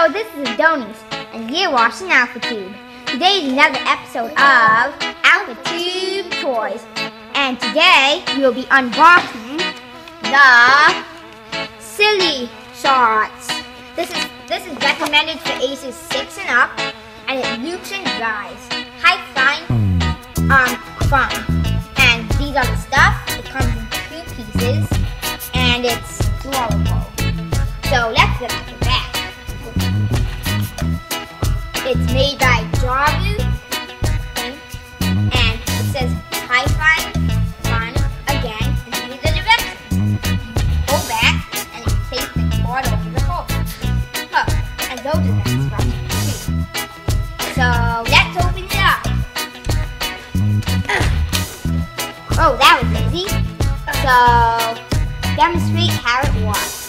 So this is Adonis, and you're watching AlfaTube. Today is another episode of AlfaTube Toys, and today we'll be unboxing the Silly Shotz. This is this is recommended for ages six and up, and it loops and dries. High fine, um, fun. And these are the stuff. It comes in two pieces, and it's blowable. So let's get It's made by Inc. and it says high fine fun again and are the directions. Pull back and place the cord over the hole. Oh, and those are the instructions. So let's open it up. Oh, that was easy. So demonstrate how it works.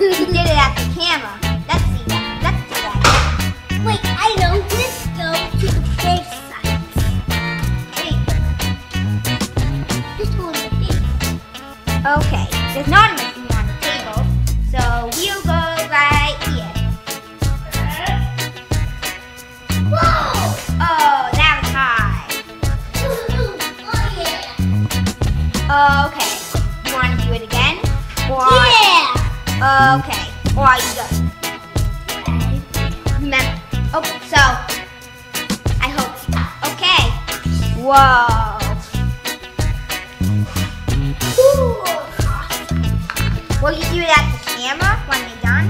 He did it at the camera. Let's see that. Let's do that. Wait, I know. Let's go to the big side. Wait, This one's the big. Okay, there's not a machine on the table, so we'll go right here. Whoa! Oh, that was high. Oh yeah! Okay, Okay, are you good? Remember. Oh, so, I hope. Okay. Whoa. Will you do it at the camera when you're done?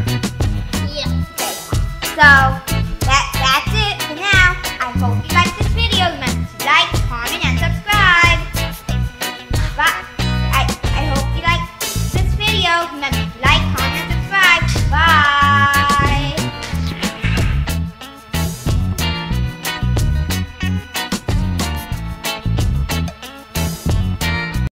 Yeah. So,